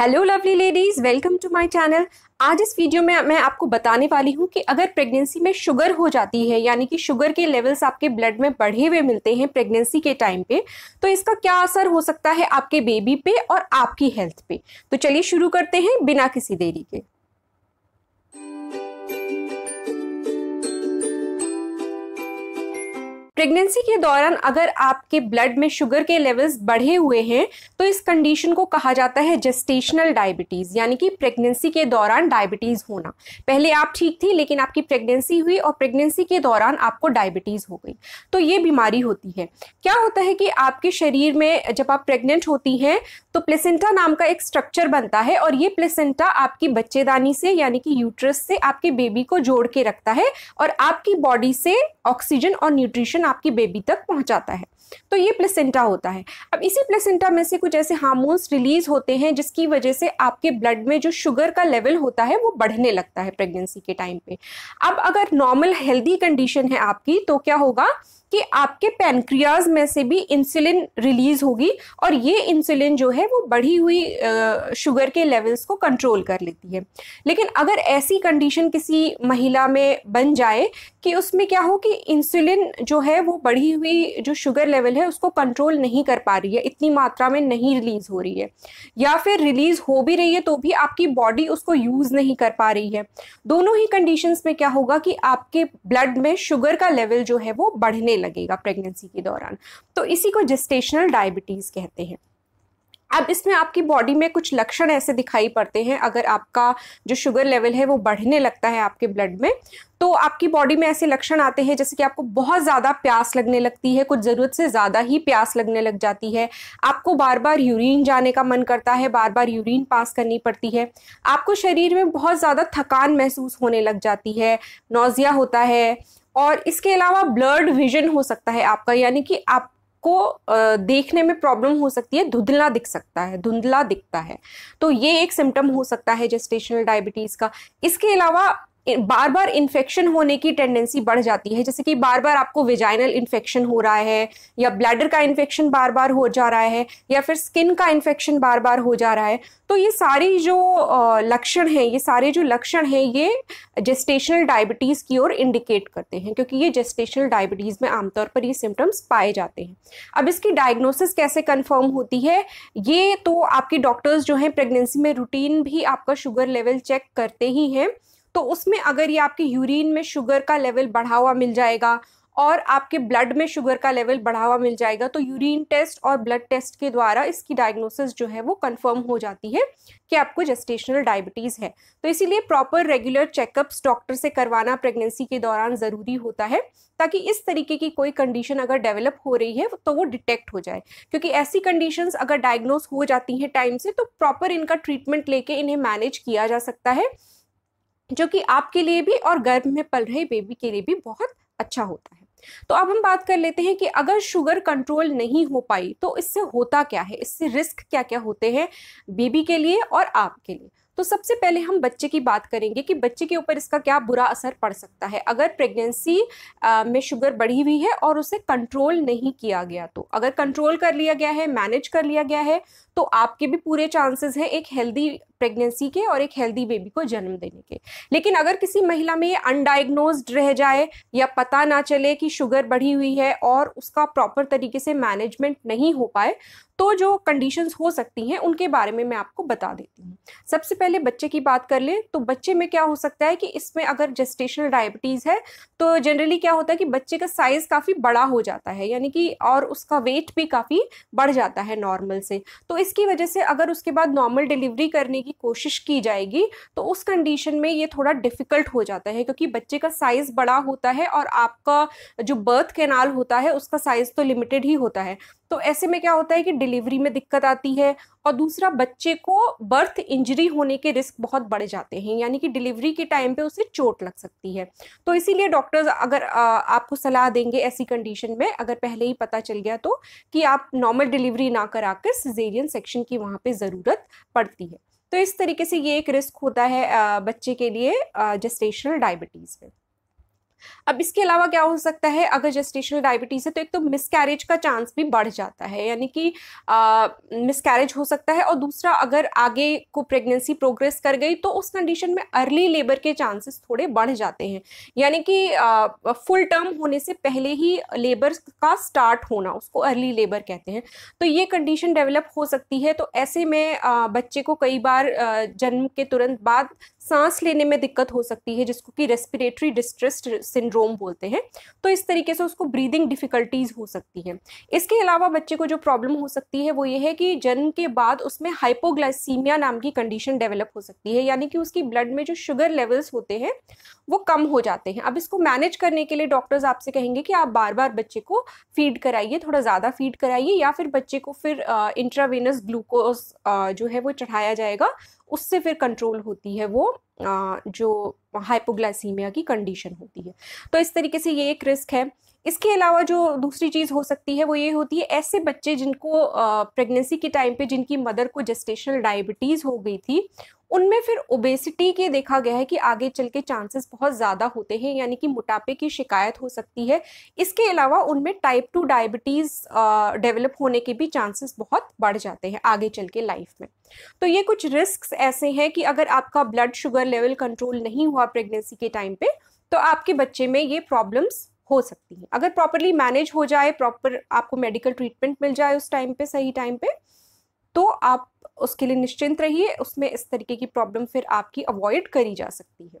Hello lovely ladies welcome to my channel आज इस video में मैं आपको बताने वाली हूँ कि अगर प्रेगनेंसी में शुगर हो जाती है, यानी कि शुगर के लेवल्स आपके ब्लड में बढ़े हुए मिलते हैं प्रेगनेंसी के टाइम पे तो इसका क्या असर हो सकता है आपके बेबी पे और आपकी हेल्थ पे? तो चलिए शुरू करते हैं बिना किसी देरी के। प्रेगनेंसी के दौरान अगर आपके ब्लड में शुगर के लेवल्स बढ़े हुए हैं तो इस कंडीशन को कहा जाता है जेस्टेशनल डायबिटीज़ यानी कि प्रेगनेंसी के दौरान डायबिटीज़ होना। पहले आप ठीक थी, लेकिन आपकी प्रेगनेंसी हुई और प्रेगनेंसी के दौरान आपको डायबिटीज़ हो गई। तो ये बीमारी होती है। क्या होता है कि आपके शरीर में जब आप प्रेग्नेंट होती हैं तो प्लेसेंटा नाम का एक स्ट्रक्चर बनता है और ये प्लेसेंटा आपकी बच्चेदानी से, यानी कि यूट्रस से आपके बेबी को जोड़ के रखता है और आपकी बॉडी से ऑक्सीजन और न्यूट्रिशन आपकी बेबी तक पहुंचाता है। तो ये प्लेसेंटा होता है। अब इसी प्लेसेंटा में से कुछ ऐसे हार्मोन्स रिलीज़ होते हैं जिसकी वजह से आपके ब्लड में जो शुगर का लेवल होता है वो बढ़ने लगता है प्रेगनेंसी के टाइम पे। अब अगर नॉर्मल हेल्दी कंडीशन है आपकी तो क्या होगा? कि आपके पैनक्रियाज में से भी इंसुलिन रिलीज़ होगी और ये इंसुलिन जो है वो बढ़ी हुई शुगर के लेवल्स को कंट्रोल कर लेती है। लेकिन अगर ऐसी कंडीशन किसी महिला में बन जाए कि उसमें क्या हो कि इंसुलिन जो है वो बढ़ी हुई जो शुगर लेवल है उसको कंट्रोल नहीं कर पा रही है, इतनी मात्रा में नहीं रिलीज़ हो रही है। या फिर रिलीज़ हो भी रही है तो भी आपकी बॉडी उसको यूज़ नहीं कर पा रही है। दोनों ही कंडीशंस में क्या होगा कि आपके ब्लड में शुगर का लेवल जो है वो बढ़ने लगेगा प्रेगनेंसी के दौरान। तो इसी को जेस्टेशनल डायबिटीज़ कहते हैं। अब इसमें आपकी बॉडी में कुछ लक्षण ऐसे दिखाई पड़ते हैं, अगर आपका जो शुगर लेवल है वो बढ़ने लगता है आपके ब्लड में तो आपकी बॉडी में ऐसे लक्षण आते हैं, जैसे कि आपको बहुत ज़्यादा प्यास लगने लगती है, कुछ ज़रूरत से ज़्यादा ही प्यास लगने लग जाती है, आपको बार बार यूरिन जाने का मन करता है बार बार यूरिन पास करनी पड़ती है, आपको शरीर में बहुत ज़्यादा थकान महसूस होने लग जाती है नोज़िया होता है और इसके अलावा ब्लर्ड विजन हो सकता है आपका, यानी कि आप को देखने में प्रॉब्लम हो सकती है, धुंधला दिख सकता है, धुंधला दिखता है। तो ये एक सिम्टम हो सकता है जेस्टेशनल डायबिटीज़ का। इसके अलावा बार बार इन्फेक्शन होने की टेंडेंसी बढ़ जाती है। जैसे कि बार बार आपको वेजाइनल इन्फेक्शन हो रहा है, या ब्लैडर का इन्फेक्शन बार बार हो जा रहा है, या फिर स्किन का इन्फेक्शन बार बार हो जा रहा है तो ये सारी जो लक्षण हैं, ये सारे जो लक्षण हैं, ये जेस्टेशनल डायबिटीज़ की ओर इंडिकेट करते हैं, क्योंकि ये जेस्टेशनल डायबिटीज़ में आमतौर पर ये सिम्टम्स पाए जाते हैं। अब इसकी डायग्नोसिस कैसे कन्फर्म होती है? ये तो आपके डॉक्टर्स जो हैं प्रेगनेंसी में रूटीन भी आपका शुगर लेवल चेक करते ही हैं। तो उसमें अगर ये आपके यूरिन में शुगर का लेवल बढ़ा हुआ मिल जाएगा और आपके ब्लड में शुगर का लेवल बढ़ा हुआ मिल जाएगा तो यूरिन टेस्ट और ब्लड टेस्ट के द्वारा इसकी डायग्नोसिस जो है वो कंफर्म हो जाती है कि आपको जेस्टेशनल डायबिटीज़ है। तो इसीलिए प्रॉपर रेगुलर चेकअप्स डॉक्टर से करवाना प्रेगनेंसी के दौरान ज़रूरी होता है, ताकि इस तरीके की कोई कंडीशन अगर डेवलप हो रही है तो वो डिटेक्ट हो जाए। क्योंकि ऐसी कंडीशंस अगर डायग्नोस हो जाती हैं टाइम से तो प्रॉपर इनका ट्रीटमेंट लेके इन्हें मैनेज किया जा सकता है। जो कि आपके लिए भी और गर्भ में पल रहे बेबी के लिए भी बहुत अच्छा होता है। तो अब हम बात कर लेते हैं कि अगर शुगर कंट्रोल नहीं हो पाई तो इससे होता क्या है? इससे रिस्क क्या क्या होते हैं बेबी के लिए और आपके लिए? तो सबसे पहले हम बच्चे की बात करेंगे कि बच्चे के ऊपर इसका क्या बुरा असर पड़ सकता है। अगर प्रेगनेंसी में शुगर बढ़ी हुई है और उसे कंट्रोल नहीं किया गया तो अगर कंट्रोल कर लिया गया है मैनेज कर लिया गया है तो आपके भी पूरे चांसेस हैं एक हेल्दी प्रेगनेंसी के और एक हेल्दी बेबी को जन्म देने के। लेकिन अगर किसी महिला में ये अनडायग्नोज्ड रह जाए या पता ना चले कि शुगर बढ़ी हुई है और उसका प्रॉपर तरीके से मैनेजमेंट नहीं हो पाए तो जो कंडीशंस हो सकती हैं, उनके बारे में मैं आपको बता देती हूँ। सबसे पहले बच्चे की बात कर ले तो बच्चे में क्या हो सकता है कि इसमें अगर जेस्टेशनल डायबिटीज़ है तो जनरली क्या होता है कि बच्चे का साइज़ काफ़ी बड़ा हो जाता है, यानी कि और उसका वेट भी काफ़ी बढ़ जाता है नॉर्मल से। तो इसकी वजह से अगर उसके बाद नॉर्मल डिलीवरी करने की कोशिश की जाएगी तो उस कंडीशन में ये थोड़ा डिफ़िकल्ट हो जाता है, क्योंकि बच्चे का साइज़ बड़ा होता है और आपका जो बर्थ कैनाल होता है, उसका साइज़ तो लिमिटेड ही होता है। तो ऐसे में क्या होता है कि डिलीवरी में दिक्कत आती है और दूसरा बच्चे को बर्थ इंजरी होने के रिस्क बहुत बढ़ जाते हैं यानी कि डिलीवरी के टाइम पे उसे चोट लग सकती है। तो इसीलिए डॉक्टर्स अगर आ, आपको सलाह देंगे ऐसी कंडीशन में अगर पहले ही पता चल गया तो कि आप नॉर्मल डिलीवरी ना कराकर सिजेरियन सेक्शन की वहाँ पर ज़रूरत पड़ती है। तो इस तरीके से ये एक रिस्क होता है बच्चे के लिए जेस्टेशनल डायबिटीज़ में। अब इसके अलावा क्या हो सकता है? अगर जेस्टेशनल डायबिटीज़ है तो एक तो मिसकैरेज का चांस भी बढ़ जाता है यानी कि मिसकैरेज हो सकता है और दूसरा अगर आगे को प्रेगनेंसी प्रोग्रेस कर गई तो उस कंडीशन में अर्ली लेबर के चांसेस थोड़े बढ़ जाते हैं। यानी कि फुल टर्म होने से पहले ही लेबर का स्टार्ट होना उसको अर्ली लेबर कहते हैं। तो ये कंडीशन डेवलप हो सकती है तो ऐसे में आ, बच्चे को कई बार जन्म के तुरंत बाद सांस लेने में दिक्कत हो सकती है जिसको कि रेस्पिरेटरी डिस्ट्रेस सिंड्रोम बोलते हैं तो इस तरीके से उसको ब्रीदिंग डिफिकल्टीज हो सकती है। इसके अलावा बच्चे को जो प्रॉब्लम हो सकती है, वो ये है कि जन्म के बाद उसमें हाइपोग्लाइसीमिया नाम की कंडीशन डेवलप हो सकती है, यानी कि उसकी ब्लड में जो शुगर लेवल्स होते हैं, वो कम हो जाते हैं। अब इसको मैनेज करने के लिए डॉक्टर्स आपसे कहेंगे कि आप बार बार बच्चे को फ़ीड कराइए, थोड़ा ज़्यादा फ़ीड कराइए, या फिर बच्चे को फिर इंट्रावेनस ग्लूकोज जो है वो चढ़ाया जाएगा उससे फिर कंट्रोल होती है वो जो हाइपोग्लाइसीमिया की कंडीशन होती है। तो इस तरीके से ये एक रिस्क है। इसके अलावा जो दूसरी चीज़ हो सकती है वो ये होती है, ऐसे बच्चे जिनको प्रेगनेंसी के टाइम पे जिनकी मदर को जेस्टेशनल डायबिटीज़ हो गई थी उनमें फिर ओबेसिटी के देखा गया है कि आगे चल के चांसेस बहुत ज़्यादा होते हैं, यानी कि मोटापे की शिकायत हो सकती है। इसके अलावा उनमें टाइप टू डायबिटीज़ डेवलप होने के भी चांसेस बहुत बढ़ जाते हैं आगे चल के लाइफ में। तो ये कुछ रिस्क ऐसे हैं कि अगर आपका ब्लड शुगर लेवल कंट्रोल नहीं हुआ प्रेगनेंसी के टाइम पे तो आपके बच्चे में ये प्रॉब्लम्स हो सकती हैं। अगर प्रॉपरली मैनेज हो जाए प्रॉपर आपको मेडिकल ट्रीटमेंट मिल जाए उस टाइम पे, सही टाइम पे तो आप उसके लिए निश्चिंत रहिए, उसमें इस तरीके की प्रॉब्लम फिर आपकी अवॉइड करी जा सकती है।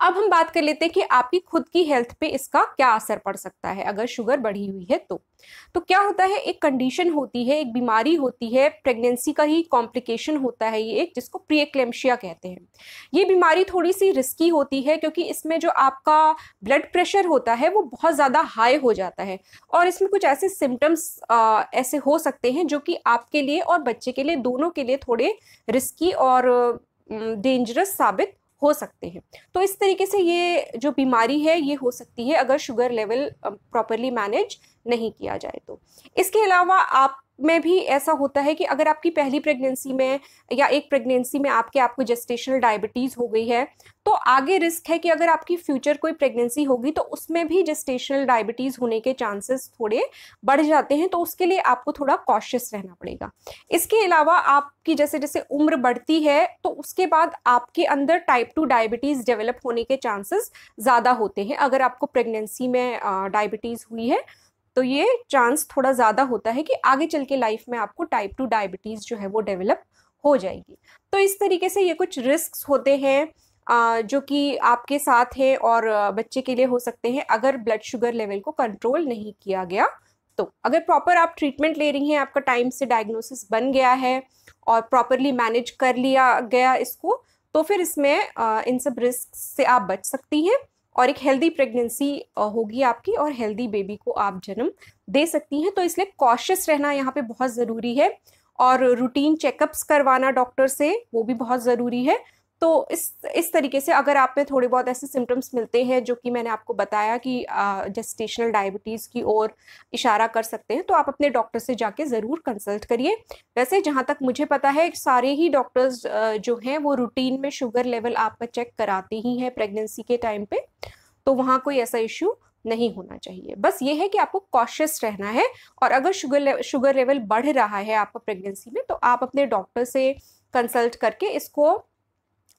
अब हम बात कर लेते हैं कि आपकी खुद की हेल्थ पे इसका क्या असर पड़ सकता है, अगर शुगर बढ़ी हुई है तो। तो क्या होता है, एक कंडीशन होती है, एक बीमारी होती है, प्रेगनेंसी का ही कॉम्प्लिकेशन होता है ये एक, जिसको प्रियक्लेम्शिया कहते हैं। ये बीमारी थोड़ी सी रिस्की होती है, क्योंकि इसमें जो आपका ब्लड प्रेशर होता है, वो बहुत ज़्यादा हाई हो जाता है। और इसमें कुछ ऐसे सिम्टम्स ऐसे हो सकते हैं, जो कि आपके लिए और बच्चे के लिए, दोनों के लिए थोड़े रिस्की और डेंजरस साबित हो सकते हैं। तो इस तरीके से ये जो बीमारी है, ये हो सकती है अगर शुगर लेवल प्रॉपरली मैनेज नहीं किया जाए तो। इसके अलावा आप में भी ऐसा होता है कि अगर आपकी पहली प्रेगनेंसी में या एक प्रेगनेंसी में आपके, आपको जेस्टेशनल डायबिटीज़ हो गई है तो आगे रिस्क है कि अगर आपकी फ्यूचर कोई प्रेगनेंसी होगी तो उसमें भी जेस्टेशनल डायबिटीज़ होने के चांसेस थोड़े बढ़ जाते हैं तो उसके लिए आपको थोड़ा कॉशियस रहना पड़ेगा। इसके अलावा आपकी जैसे जैसे उम्र बढ़ती है तो उसके बाद आपके अंदर टाइप टू डायबिटीज़ डेवलप होने के चांसेस ज़्यादा होते हैं। अगर आपको प्रेगनेंसी में डायबिटीज़ हुई है तो ये चांस थोड़ा ज़्यादा होता है कि आगे चल के लाइफ में आपको टाइप टू डायबिटीज़ जो है वो डेवलप हो जाएगी। तो इस तरीके से ये कुछ रिस्क होते हैं जो कि आपके साथ हैं और बच्चे के लिए हो सकते हैं अगर ब्लड शुगर लेवल को कंट्रोल नहीं किया गया तो। अगर प्रॉपर आप ट्रीटमेंट ले रही हैं, आपका टाइम से डायग्नोसिस बन गया है और प्रॉपरली मैनेज कर लिया गया इसको तो फिर इसमें इन सब रिस्क से आप बच सकती हैं। और एक हेल्दी प्रेगनेंसी होगी आपकी और हेल्दी बेबी को आप जन्म दे सकती हैं। तो इसलिए कॉशियस रहना यहाँ पे बहुत ज़रूरी है और रूटीन चेकअप्स करवाना डॉक्टर से, वो भी बहुत ज़रूरी है। तो इस इस तरीके से अगर आप में थोड़े बहुत ऐसे सिम्टम्स मिलते हैं जो कि मैंने आपको बताया कि जेस्टेशनल डायबिटीज़ की ओर इशारा कर सकते हैं तो आप अपने डॉक्टर से जाके ज़रूर कंसल्ट करिए। वैसे जहाँ तक मुझे पता है सारे ही डॉक्टर्स जो हैं वो रूटीन में शुगर लेवल आपका चेक कराते ही हैं प्रेगनेंसी के टाइम पर तो वहाँ कोई ऐसा इश्यू नहीं होना चाहिए। बस ये है कि आपको कॉशियस रहना है और अगर शुगर ले, शुगर लेवल बढ़ रहा है आपका प्रेगनेंसी में तो आप अपने डॉक्टर से कंसल्ट करके इसको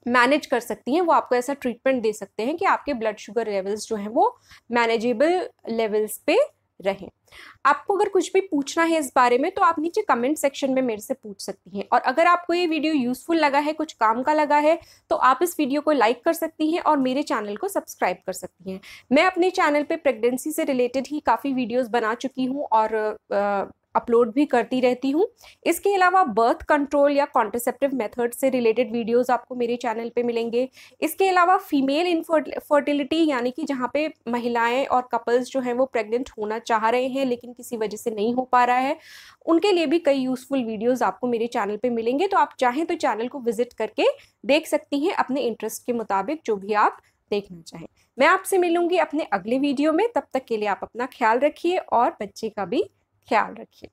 मैनेज कर सकती हैं, वो आपको ऐसा ट्रीटमेंट दे सकते हैं कि आपके ब्लड शुगर लेवल्स जो हैं वो मैनेजेबल लेवल्स पे रहें। आपको अगर कुछ भी पूछना है इस बारे में तो आप नीचे कमेंट सेक्शन में मेरे से पूछ सकती हैं। और अगर आपको ये वीडियो यूज़फुल लगा है, कुछ काम का लगा है तो आप इस वीडियो को लाइक कर सकती हैं और मेरे चैनल को सब्सक्राइब कर सकती हैं। मैं अपने चैनल पे प्रेगनेंसी से रिलेटेड ही काफ़ी वीडियोस बना चुकी हूँ और अपलोड भी करती रहती हूँ। इसके अलावा बर्थ कंट्रोल या कॉन्ट्रसेप्टिव मेथड से रिलेटेड वीडियोस आपको मेरे चैनल पे मिलेंगे। इसके अलावा फीमेल इनफर्टिलिटी यानी कि जहाँ पे महिलाएँ और कपल्स जो हैं वो प्रेग्नेंट होना चाह रहे हैं, लेकिन किसी वजह से नहीं हो पा रहा है, उनके लिए भी कई यूज़फुल वीडियोज़ आपको मेरे चैनल पर मिलेंगे। तो आप चाहें तो चैनल को विज़िट करके देख सकती हैं अपने इंटरेस्ट के मुताबिक जो भी आप देखना चाहें। मैं आपसे मिलूँगी अपने अगले वीडियो में। तब तक के लिए आप अपना ख्याल रखिए और बच्चे का भी ख्याल रखिए।